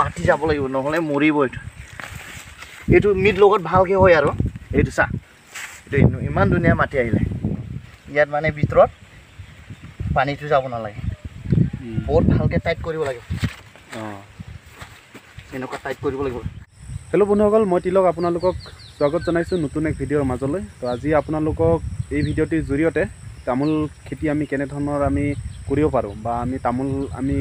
মাটি যাব লাগিব নহ'লে মৰিব এইটো এইটো মিট লগত ভালকৈ হয় আৰু। এইটো চা এইটো ইমান ধুনীয়া মাটি আহিলে। ইয়াত মানে ভিতৰত পানীটো যাব নালাগে। বহুত ভালকৈ টাইট কৰিব লাগে। অঁ। এনেকুৱা টাইট কৰিব লাগিব। হেল্ল' বন্ধুসকল মই তিলক আপোনালোকক স্বাগত জনাইছোঁ নতুন এক ভিডিঅ'ৰ মাজলৈ। তো আজি আপোনালোকক এই ভিডিঅ'টিৰ জৰিয়তে তামোল খেতি আমি কেনেধৰণৰ আমি কৰিব পাৰোঁ বা আমি তামোল আমি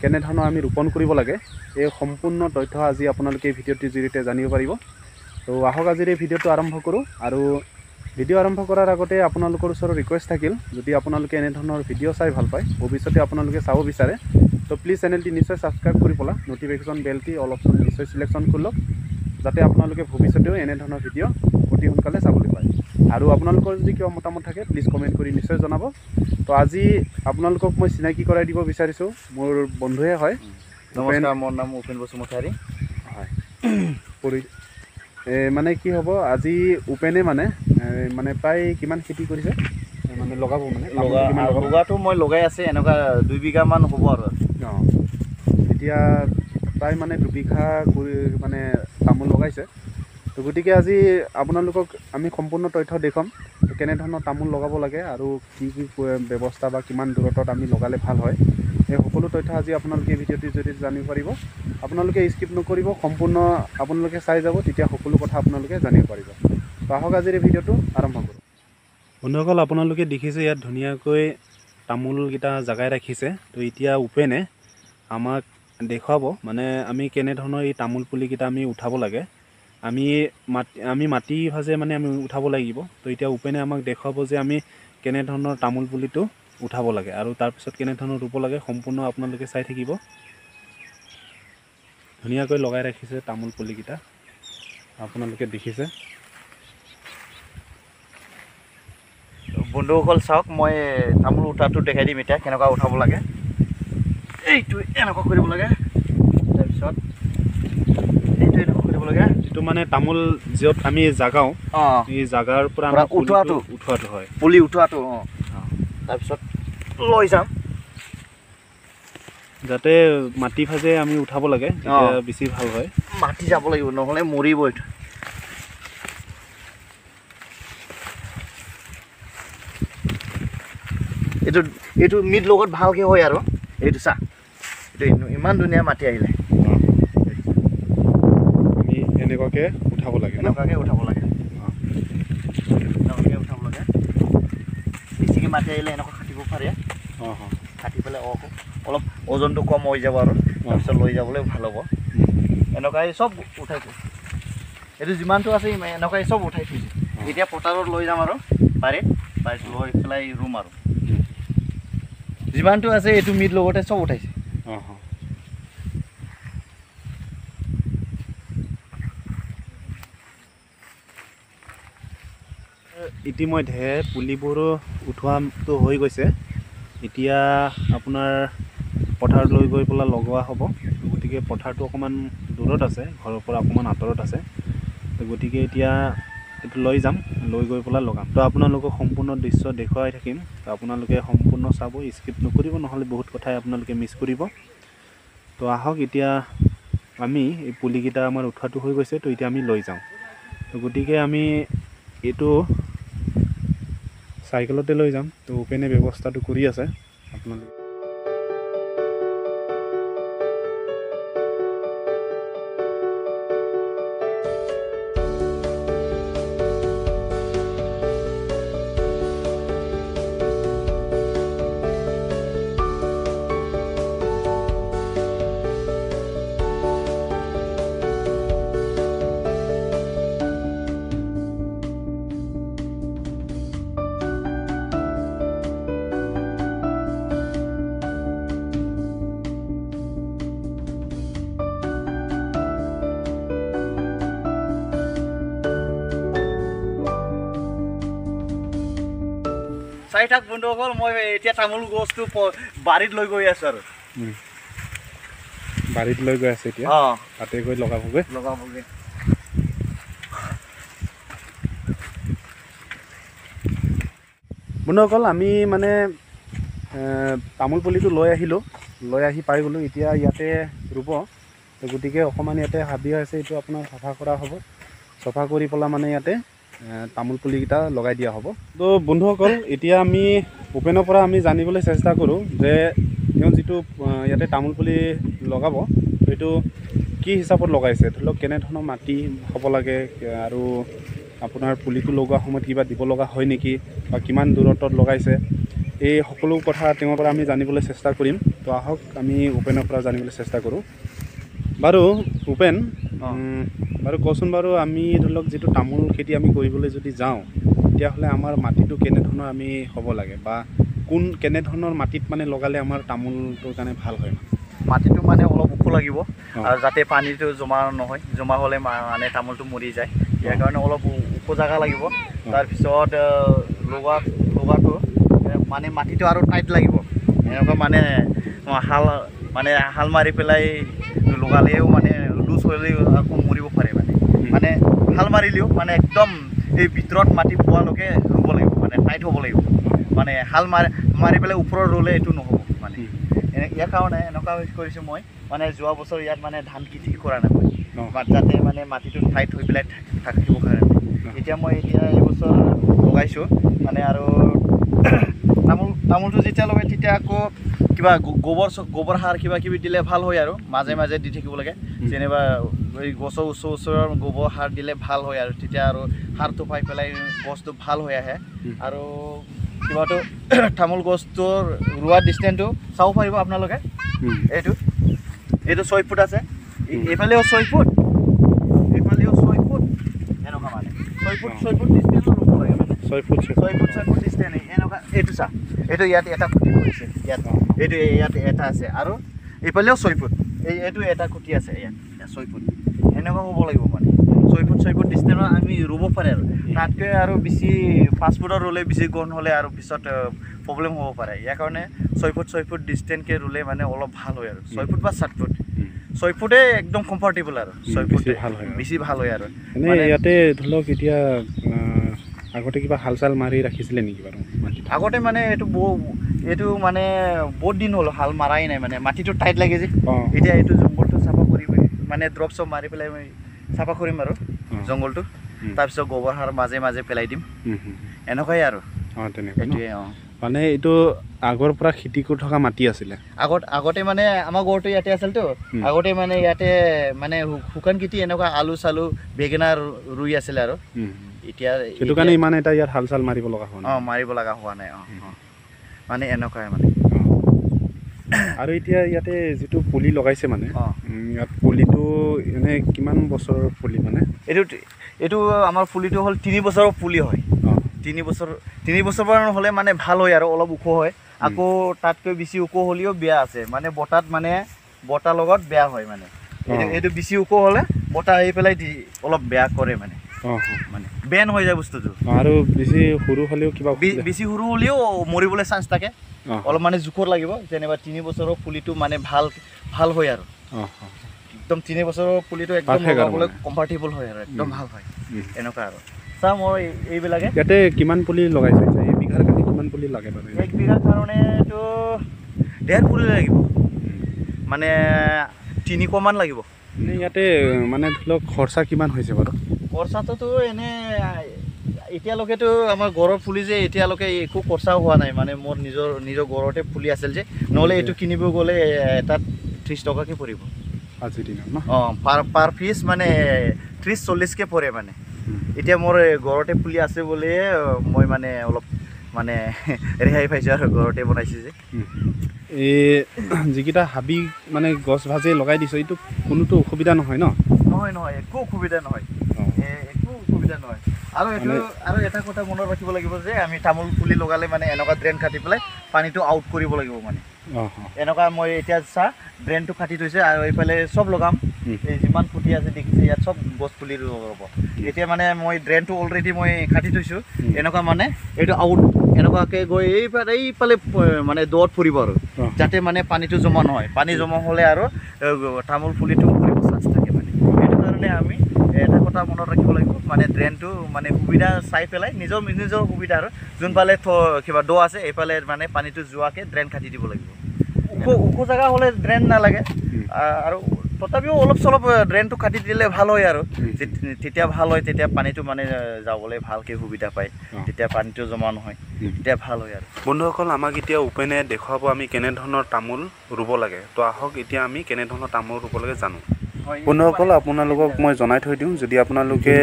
কেনেধৰণৰ আমি ৰোপণ কৰিব লাগে এই সম্পূৰ্ণ তথ্য আজি আপোনালোকে এই ভিডিঅ'টিৰ জৰিয়তে জানিব পাৰিব। তো আহক আজিৰ এই ভিডিঅ'টো আৰম্ভ কৰোঁ। আৰু ভিডিঅ' আৰম্ভ কৰাৰ আগতে আপোনালোকৰ ওচৰত ৰিকুৱেষ্ট থাকিল যদি আপোনালোকে এনেধৰণৰ ভিডিঅ' চাই ভাল পায় ভৱিষ্যতে আপোনালোকে চাব বিচাৰে তো প্লিজ চেনেলটি নিশ্চয় ছাবস্ক্ৰাইব কৰি পেলা নটিফিকেশ্যন বেলটি অলপ নিশ্চয় চিলেকশ্যন কৰি লওক যাতে আপোনালোকে ভৱিষ্যতেও এনেধৰণৰ ভিডিঅ' অতি সোনকালে চাবলৈ পায়। আৰু আপোনালোকৰ যদি কিবা মতামত থাকে প্লিজ কমেণ্ট কৰি নিশ্চয় জনাব। তো আজি আপোনালোকক মই চিনাকি কৰাই দিব বিচাৰিছোঁ মোৰ বন্ধুৱে হয়। নমস্কাৰ মোৰ নাম উপেন বসুমতাৰী হয়। মানে কি হ'ব আজি উপেনে মানে মানে প্ৰায় কিমান খেতি কৰিছে? মানে লগাব মানে? লগাটো মই লগাই আছে এনেকুৱা দুই বিঘামান হ'ব আৰু। অঁ। এতিয়া প্ৰায় মানে দুবিঘা কৰি মানে তামোল লগাইছে। গতিকে আজি আপোনালোকক আমি সম্পূৰ্ণ তথ্য দেখুৱাম কেনেধৰণৰ তামোল লগাব লাগে আৰু কি কি ব্যৱস্থা বা কিমান দূৰত্বত আমি লগালে ভাল হয় এই সকলো তথ্য আজি আপোনালোকে ভিডিঅ'টিৰ জৰিয়তে জানিব পাৰিব আপোনালোকে স্কিপ নকৰিব সম্পূৰ্ণ আপোনালোকে চাই যাব তেতিয়া সকলো কথা আপোনালোকে জানিব পাৰিব। আহক আজিৰ ভিডিঅ'টো আৰম্ভ কৰোঁ। বন্ধুসকল আপোনালোকে দেখিছে ইয়াত ধুনীয়াকৈ তামোলকেইটা জাগাই ৰাখিছে তো এতিয়া উপেনে আমাক দেখুৱাব মানে আমি কেনেধৰণৰ এই তামোল পুলিকেইটা আমি উঠাব লাগে। আমি মাটি আমি মাটি ভাজে মানে আমি উঠাব লাগিব। তো এতিয়া উপেনে আমাক দেখুৱাব যে আমি কেনেধৰণৰ তামোল পুলিটো উঠাব লাগে আৰু তাৰপিছত কেনেধৰণৰ ৰুব লাগে সম্পূৰ্ণ আপোনালোকে চাই থাকিব। ধুনীয়াকৈ লগাই ৰাখিছে তামোল পুলিকেইটা। আপোনালোকে দেখিছে। বন্ধুসকল চাওক মই তামোল উঠাটো দেখাই দিম এতিয়া কেনেকুৱা উঠাব লাগে। এইটো এনেকুৱা কৰিব লাগে। তাৰপিছত লাগে যিটো মানে তামোল য'ত আমি জাগাওঁ এই জাগাৰ পৰা উঠোৱাটো। উঠোৱাটো হয়। পুলি উঠোৱাটো অঁ। অঁ। তাৰপিছত লৈ যাম। যাতে মাটি ভাজে আমি উঠাব লাগে। বেছি ভাল হয়। মাটি যাব লাগিব নহ'লে মৰিব এইটো এইটো মিট লগত ভালকৈ হয় আৰু। এইটো চা এইটো ইমান ধুনীয়া মাটি আহিলে। এনেকুৱাকৈ উঠাব লাগে এনেকুৱাকৈ উঠাব লাগে। এনেকুৱাকৈ উঠাব লাগে। বেছিকৈ মাটি আহিলে এনেকুৱা কাটিব পাৰে। অঁ অঁ। কাটি পেলাই অ অলপ ওজনটো কম হৈ যাব আৰু। তাৰপিছত লৈ যাবলৈ ভাল হ'ব। এনেকুৱাই চব উঠাই থৈছে এইটো যিমানটো আছে এনেকুৱাই চব উঠাই থৈছে এতিয়া পথাৰত লৈ যাম আৰু। বাৰীত বাৰীত লৈ পেলাই ৰুম আৰু। যিমানটো আছে এইটো মিট লগতে চব উঠাইছে। অঁ অঁ ইতিমধ্যে পুলিবোৰো উঠোৱাটো হৈ গৈছে। এতিয়া আপোনাৰ পথাৰত লৈ গৈ পেলাই লগোৱা হ'ব। গতিকে পথাৰটো অকণমান দূৰত আছে ঘৰৰ পৰা অকণমান আঁতৰত আছে। গতিকে এতিয়া এইটো লৈ যাম লৈ গৈ পেলাই লগাম। তো আপোনালোকক সম্পূৰ্ণ দৃশ্য দেখুৱাই থাকিম। তো আপোনালোকে সম্পূৰ্ণ চাব স্কিপ নকৰিব নহ'লে বহুত কথাই আপোনালোকে মিছ কৰিব। তো আহক এতিয়া আমি এই পুলিকেইটা আমাৰ উঠোৱাটো হৈ গৈছে তো এতিয়া আমি লৈ যাওঁ। তো গতিকে আমি এইটো চাইকেলতে লৈ যাম তো উপেনে ব্যৱস্থাটো কৰি আছে আপোনালোকে। চাই থাক বন্ধুসকল মই এতিয়া তামোল গছটো বাৰীত লৈ গৈ আছোঁ আৰু। বাৰীত লৈ গৈ আছে এতিয়া? অঁ। তাতে গৈ লগাবগৈ? লগাবগৈ। বন্ধুসকল আমি মানে তামোল পুলিটো লৈ আহিলোঁ। লৈ আহি পাই গ'লোঁ এতিয়া ইয়াতে ৰুব। গতিকে অকণমান ইয়াতে হাবি আছে এইটো আপোনাৰ চাফা কৰা হ'ব। চাফা কৰি পেলাই মানে ইয়াতে তামোল পুলিকেইটা লগাই দিয়া হ'ব। তো বন্ধুসকল এতিয়া আমি ভূপেনৰ পৰা আমি জানিবলৈ চেষ্টা কৰোঁ যে তেওঁ যিটো ইয়াতে তামোল পুলি লগাব সেইটো কি হিচাপত লগাইছে? ধৰি লওক কেনেধৰণৰ মাটি হ'ব লাগে আৰু আপোনাৰ পুলিটো লগোৱা সময়ত কিবা দিব লগা হয় নেকি বা কিমান দূৰত্বত লগাইছে এই সকলো কথা তেওঁৰ পৰা আমি জানিবলৈ চেষ্টা কৰিম। তো আহক আমি ভূপেনৰ পৰা জানিবলৈ চেষ্টা কৰোঁ। বাৰু। উম, বাৰু কচোন বাৰু আমি ধৰি লওক যিটো তামোল খেতি আমি কৰিবলৈ যদি যাওঁ তেতিয়াহ'লে আমাৰ মাটিটো কেনেধৰণৰ আমি হ'ব লাগে বা কোন কেনেধৰণৰ মাটিত মানে লগালে আমাৰ তামোলটোৰ কাৰণে ভাল হয়? মাটিটো মানে অলপ ওখ লাগিব। আৰু যাতে পানীটো জমা নহয় জমা হ'লে মানে তামোলটো মৰি যায়। ইয়াৰ। কাৰণে অলপ ওখ জেগা লাগিব। তাৰপিছত লগোৱাটো এ, মানে মাটিটো আৰু টাইট লাগিব। এনেকুৱা মানে হাল মানে হাল মাৰি পেলাই লগালেও মানে লুজ হ'লেও আকৌ মৰিব পাৰে মানে। মানে হাল মাৰিলেও মানে একদম এই ভিতৰত মাটি পোৱালৈকে ৰুব লাগিব মানে টাইট হ'ব লাগিব। মানে হাল মাৰি মাৰি পেলাই ওপৰত ৰুলে এইটো নহ'ব মানে। এনে ইয়াৰ কাৰণে এনেকুৱা কৰিছোঁ মই মানে যোৱা বছৰ ইয়াত মানে ধান খেতি কৰা নাই যাতে মানে মাটিটো টাইট হৈ পেলাই থাক- থাকিব কাৰণে। এতিয়া মই এতিয়া এইবছৰ লগাইছোঁ মানে আৰু তামোল তামোলটো যেতিয়া লগাই তেতিয়া আকৌ কিবা গোবৰ গোবৰ সাৰ কিবা কিবি দিলে ভাল হয় আৰু মাজে মাজে দি থাকিব লাগে। যেনিবা এই গছৰ ওচৰ ওচৰৰ গোবৰ সাৰ দিলে ভাল হয় আৰু তেতিয়া আৰু সাৰটো পাই পেলাই গছটো ভাল হৈ আহে। আৰু কিবাটো তামোল গছটোৰ ৰোৱা ডিষ্টেঞ্চটো চাব পাৰিব আপোনালোকে। এইটো এইটো ছয় ফুট আছে। এইফালেও ছয় ফুট। এইফালেও ছয় ফুট। এনেকুৱা মানে। ছয় ফুট ছয় ফুট মানে ছয় ফুট ছয় ফুট ছয় ফুট ডিষ্টেঞ্চ এনেকুৱা এইটো চা এইটো ইয়াত এটা খুঁটি কৰিছে ইয়াত। এইটো ইয়াত এটা আছে আৰু এইফালেও ছয় ফুট। এই এইটো এটা খুঁটি আছে ইয়াত ছয় ফুট। এনেকুৱা হ'ব লাগিব মানে। ছয় ফুট ছয় ফুট ডিষ্টেঞ্চত আমি ৰুব পাৰে আৰু। তাতকৈ আৰু বেছি পাঁচ ফুটত ৰুলে বেছি গণ হ'লে আৰু পিছত প্ৰব্লেম হ'ব পাৰে। ইয়াৰ কাৰণে ছয় ফুট ছয় ফুট ডিষ্টেঞ্চকৈ ৰুলে মানে অলপ ভাল হয় আৰু। ছয় ফুট বা সাত ফুট। ছয় ফুটে একদম কমফৰ্টেবল আৰু। ছয় ফুট। ভাল হয়। বেছি ভাল হয় আৰু। ইয়াতে ধৰি লওক এতিয়া আগতে কিবা হাল চাল মাৰি ৰাখিছিলে নেকি বাৰু আগতে মানে এইটো বহু এইটো মানে বহুত দিন হ'ল হাল মাৰাই নাই মানে মাটিটো টাইট লাগে যে এতিয়া এইটো জংঘলটো চাফা কৰি মানে দ্ৰপ চপ মাৰি পেলাই মই চাফা কৰিম আৰু। জংঘলটো। তাৰপিছত গোবৰ সাৰ মাজে মাজে পেলাই দিম। এনেকুৱাই আৰু অঁ তেনেকুৱা? এইটোৱে অঁ মানে এইটো আগৰ পৰা খেতি কৰি থকা মাটি আছিলে আগত আগতে মানে আমাৰ ঘৰটো ইয়াতে আছিলতো। আগতে মানে ইয়াতে মানে শুকান খেতি এনেকুৱা আলু চালু বেঙেনা ৰুই আছিলে আৰু। এতিয়া সেইটো কাৰণে ইমান এটা ইয়াত হাল চাল মাৰিব লগা হোৱা নাই। অঁ মাৰিব লগা হোৱা নাই অঁ মানে এনেকুৱাই মানে। আৰু এতিয়া ইয়াতে যিটো পুলি লগাইছে মানে ইয়াত পুলিটো এনে কিমান বছৰৰ পুলি মানে? এইটো এইটো আমাৰ পুলিটো হ'ল তিনি বছৰৰ পুলি হয়। তিনি বছৰ তিনি বছৰমান হ'লে মানে ভাল হয় আৰু অলপ ওখ হয়। আকৌ তাতকৈ বেছি ওখ হ'লেও বেয়া আছে। মানে বতাত মানে বতাৰ লগত বেয়া হয় মানে। এইটো বেছি ওখ হ'লে বতাহ আহি পেলাই দি অলপ বেয়া কৰে মানে। মানে বেন হৈ যায় বস্তুটো। আৰু বেছি সৰু হ'লেও কিবা বেছি সৰু হ'লেও মৰিবলৈ চান্স থাকে। অলপ মানে জোখৰ লাগিব যেনিবা তিনি বছৰৰ পুলিটো মানে ভাল ভাল হয় আৰু। একদম তিনি বছৰৰ পুলিটো একদম মানে। কমফৰ্টেবল হয় আৰু একদম। ভাল হয়। এনেকুৱা আৰু। চাওঁ মই এই- এইবিলাকে। ইয়াতে কিমান পুলি লগাইছে এতিয়া? এই বিঘাৰ কাৰণে কিমান পুলি লাগে বাৰু এক বিঘাৰ কাৰণেতো ডেৰ পুলি লাগিব। মানে তিনিশমান লাগিব। ইয়াতে মানে ধৰি লওক খৰচা কিমান হৈছে বাৰু? খৰচাটোতো এনে এতিয়ালৈকেতো আমাৰ ঘৰৰ পুলি যে এতিয়ালৈকে একো খৰচাও হোৱা নাই মানে মোৰ নিজৰ নিজৰ ঘৰতে পুলি আছিল যে নহ'লে এইটো কিনিব গ'লে এটাত ত্ৰিছ টকাকৈ পৰিব। আজিৰ দিনত ন? অঁ পাৰ পাৰ পিচ মানে ত্ৰিছ চল্লিছকৈ পৰে মানে। এতিয়া মোৰ ঘৰতে পুলি আছে বুলিয়ে মই মানে অলপ মানে ৰেহাই পাইছোঁ আৰু ঘৰতে বনাইছোঁ যে। এই যিকেইটা হাবি মানে গছ ভাজে লগাই দিছোঁ এইটো কোনোতো অসুবিধা নহয় ন? নহয় নহয় একো অসুবিধা নহয় অঁ এ, একো অসুবিধা নহয় আৰু এইটো আৰু এটা কথা মনত ৰাখিব লাগিব যে আমি তামোল পুলি লগালে মানে এনেকুৱা ড্ৰেইন কাটি পেলাই পানীটো আউট কৰিব লাগিব মানে। এনেকুৱা মই এতিয়া চা ড্ৰেইনটো কাটি থৈছে আৰু এইফালে চব লগাম। এই যিমান ফুটি আছে দেখিছে ইয়াত চব গছ পুলি লগাব এতিয়া মানে মই ড্ৰেইনটো অলৰেডি মই কাটি থৈছোঁ। এনেকুৱা মানে এইটো আউট এনেকুৱাকৈ গৈ এইফালে এইফালে মানে দূৰত ফুৰিব আৰু। যাতে মানে পানীটো জমা নহয়। পানী জমা হ'লে আৰু তামোল পুলিটো মৰিব চান্স থাকে মানে সেইটো কাৰণে আমি এটা কথা মনত ৰাখিব লাগিব। মানে ড্ৰেইনটো মানে সুবিধা চাই পেলাই নিজৰ নিজৰ সুবিধা আৰু। যোনফালে থ- কিবা দ আছে এইফালে মানে পানীটো যোৱাকৈ ড্ৰেইন কাটি দিব লাগিব। ওখ ওখ জেগা হ'লে ড্ৰেইন নালাগে। আৰু তথাপিও অলপ চলপ ড্ৰেইনটো কাটি দিলে ভাল হয় আৰু। তেতিয়া ভাল হয় তেতিয়া পানীটো মানে যাবলৈ ভালকৈ সুবিধা পায়। তেতিয়া পানীটো জমা নহয়। তেতিয়া ভাল হয় আৰু। বন্ধুসকল আমাক এতিয়া উপেনে দেখুৱাব আমি কেনেধৰণৰ তামোল ৰুব লাগে। তো আহক এতিয়া আমি কেনেধৰণৰ তামোল ৰুব লাগে জানো। বন্ধুসকল আপোনালোকক মই জনাই থৈ দিওঁ। যদি আপোনালোকে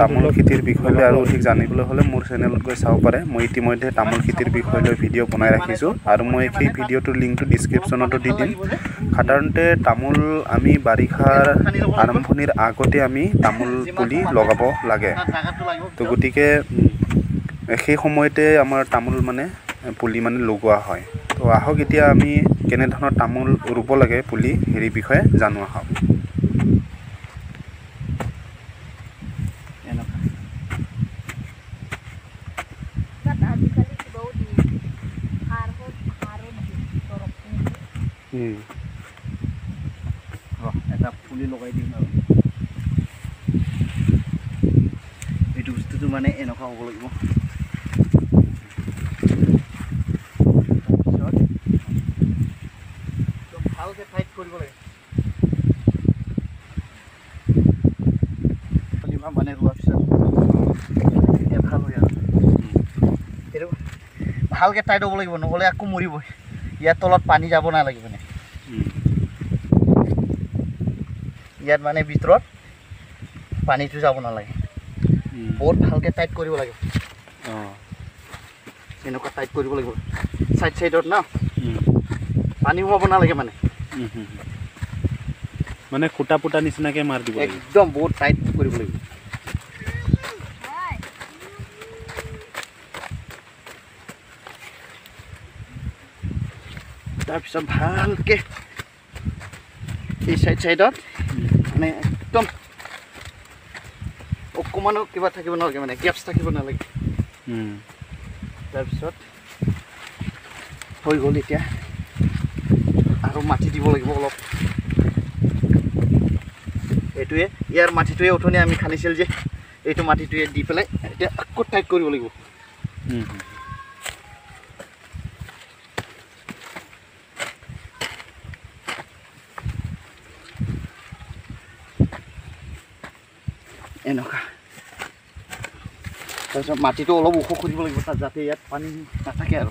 তামোল খেতিৰ বিষয় লৈ আৰু অধিক জানিবলৈ হ'লে মোৰ চেনেলত গৈ চাব পাৰে। মই ইতিমধ্যে তামোল খেতিৰ বিষয় লৈ ভিডিঅ' বনাই ৰাখিছোঁ। আৰু মই সেই ভিডিঅ'টোৰ লিংকটো ডিছক্ৰিপশ্যনতো দি দিম। সাধাৰণতে তামোল আমি বাৰিষাৰ আৰম্ভণিৰ আগতে আমি তামোল পুলি লগাব লাগে। তো গতিকে সেই সময়তে আমাৰ তামোল মানে পুলি মানে লগোৱা হয়। তো আহক এতিয়া আমি কেনেধৰণৰ তামোল ৰুব লাগে পুলি হেৰি বিষয়ে জানো আহক এনেকুৱা তাত আজিকালি কিবাও দিয়ে সাৰ হওক সাৰো দিয়ে দৰৱ ৰ এটা পুলি লগাই দিম আৰু। এইটো বস্তুটো মানে এনেকুৱা হ'ব লাগিব। ভালকৈ টাইট হ'ব লাগিব নহ'লে আকৌ মৰিব ইয়াৰ তলত পানী যাব নালাগে মানে ইয়াত মানে ভিতৰত পানীটো যাব নালাগে। বহুত ভালকৈ টাইট কৰিব লাগে। অঁ। এনেকুৱা টাইট কৰিব লাগিব। চাইড চাইডত ন? পানী সোমাব নালাগে মানে। মানে খুটা পুটা নিচিনাকৈ মাৰি দিব একদম বহুত টাইট কৰিব লাগিব। তাৰপিছত ভালকৈ এই চাইড চাইডত মানে একদম অকণমানো কিবা থাকিব নালাগে মানে গেপছ থাকিব নালাগে। তাৰপিছত হৈ গ'ল এতিয়া। আৰু মাটি দিব লাগিব অলপ। এইটোৱে ইয়াৰ মাটিটোৱে উঠনি আমি খান্দিছিল যে এইটো মাটিটোৱে দি পেলাই এতিয়া আকৌ টাইট কৰিব লাগিব। এনেকুৱা। তাৰপিছত মাটিটো অলপ ওখ কৰিব লাগিব তাত যাতে ইয়াত পানী নাথাকে আৰু।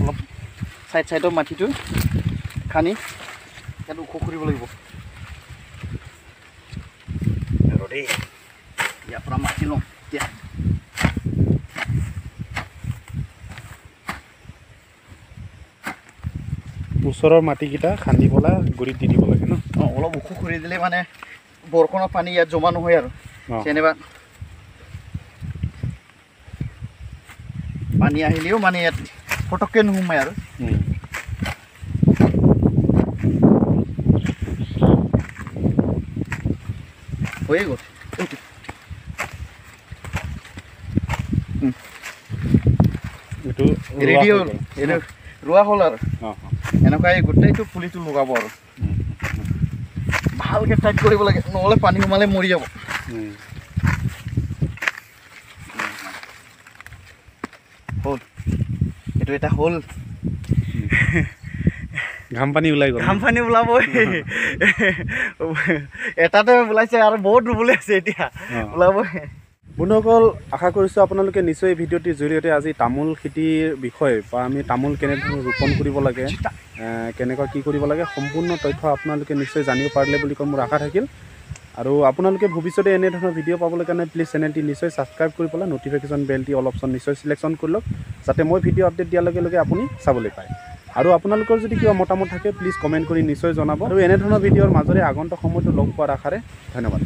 অলপ চাইড চাইডৰ মাটিটো খানি ইয়াত ওখ কৰিব লাগিব। আৰু দেই ইয়াৰ পৰা মাটি লওঁ এতিয়া। ওচৰৰ মাটিকেইটা খান্দি পেলাই গুৰিত দি দিব লাগে ন? অঁ অলপ ওখ কৰি দিলে মানে বৰষুণৰ পানী ইয়াত জমা নহয় আৰু। যেনিবা পানী আহিলেও মানে ইয়াত পটককৈ নোসোমায় আৰু। হৈয়ে গ'ল এইটো ৰেডি হ'ল। এইটো ৰোৱা হ'ল আৰু এনেকুৱাই গোটেইটো পুলিটো লগাব আৰু। ভালকৈ টাইট কৰিব লাগে নহ'লে পানী সোমালে মৰি যাব। হ'ল। এইটো এটা হ'ল। ঘাম পানী ওলাই গ'ল। ঘাম পানী ওলাবই। এটাতে ওলাইছে আৰু বহুত ৰুবলৈ আছে এতিয়া। অঁ। ওলাবই। বন্ধুসকল আশা কৰিছোঁ আপোনালোকে নিশ্চয় এই ভিডিঅ'টিৰ জৰিয়তে আজি তামোল খেতিৰ বিষয়ে বা আমি তামোল কেনেধৰণে ৰোপণ কৰিব লাগে কেনেকুৱা কি কৰিব লাগে সম্পূৰ্ণ তথ্য আপোনালোকে নিশ্চয় জানিব পাৰিলে বুলি কৈ মোৰ আশা থাকিল। আৰু আপোনালোকে ভৱিষ্যতে এনেধৰণৰ ভিডিঅ' পাবলৈ কাৰণে প্লিজ চেনেলটি নিশ্চয় ছাবস্ক্ৰাইব কৰি পেলাই ন'টিফিকেশ্যন বেলটি অল অপশ্যন নিশ্চয় চিলেকশ্যন কৰি লওক যাতে মই ভিডিঅ' আপডেট দিয়াৰ লগে লগে আপুনি চাবলৈ পায়। আৰু আপোনালোকৰ যদি কিবা মতামত থাকে প্লিজ কমেণ্ট কৰি নিশ্চয় জনাব। আৰু এনেধৰণৰ ভিডিঅ'ৰ মাজেৰে আগন্তুক সময়টো লগ পোৱাৰ আশাৰে ধন্যবাদ।